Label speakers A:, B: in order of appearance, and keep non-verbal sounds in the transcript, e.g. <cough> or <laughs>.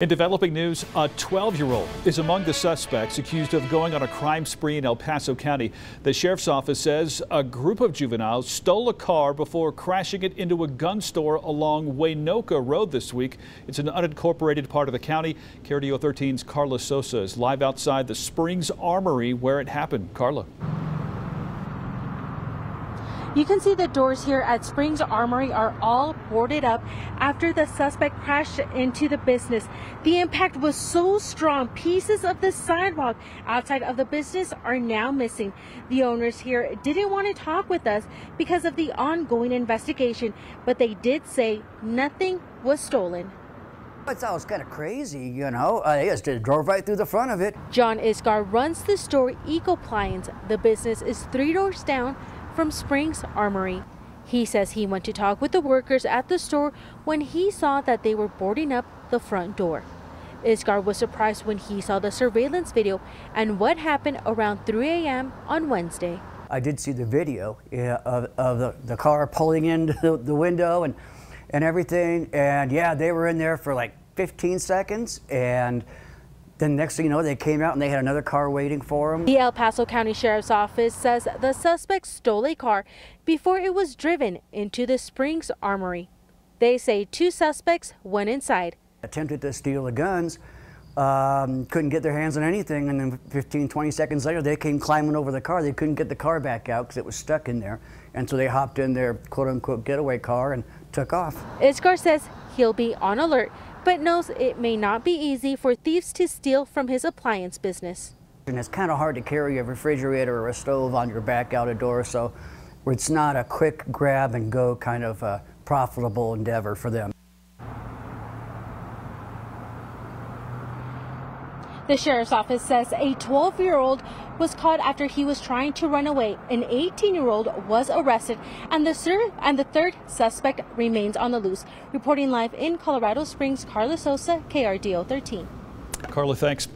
A: In developing news, a 12-year-old is among the suspects accused of going on a crime spree in El Paso County. The sheriff's office says a group of juveniles stole a car before crashing it into a gun store along Waynoka Road this week. It's an unincorporated part of the county. KRDO 13's Carla Sosa is live outside the Springs Armory where it happened. Carla.
B: You can see the doors here at Springs Armory are all boarded up after the suspect crashed into the business. The impact was so strong, pieces of the sidewalk outside of the business are now missing. The owners here didn't want to talk with us because of the ongoing investigation, but they did say nothing was stolen.
C: It was kind of crazy, you know. Uh, they just drove right through the front of it.
B: John Isgar runs the store Eco-Pliance. The business is three doors down from Springs Armory. He says he went to talk with the workers at the store when he saw that they were boarding up the front door. Isgar was surprised when he saw the surveillance video and what happened around 3 a.m. on Wednesday.
C: I did see the video of, of the, the car pulling into <laughs> the, the window and, and everything. And yeah, they were in there for like 15 seconds and then next thing you know, they came out and they had another car waiting for them.
B: The El Paso County Sheriff's Office says the suspect stole a car before it was driven into the Springs Armory. They say two suspects went inside.
C: Attempted to steal the guns, um, couldn't get their hands on anything, and then 15, 20 seconds later, they came climbing over the car. They couldn't get the car back out because it was stuck in there. And so they hopped in their quote unquote getaway car and took off.
B: Isgar says he'll be on alert but knows it may not be easy for thieves to steal from his appliance business.
C: And it's kind of hard to carry a refrigerator or a stove on your back out a door, so it's not a quick grab and go kind of a profitable endeavor for them.
B: The sheriff's office says a 12 year old was caught after he was trying to run away. An 18 year old was arrested, and the, third, and the third suspect remains on the loose. Reporting live in Colorado Springs, Carla Sosa, KRDO 13.
A: Carla, thanks.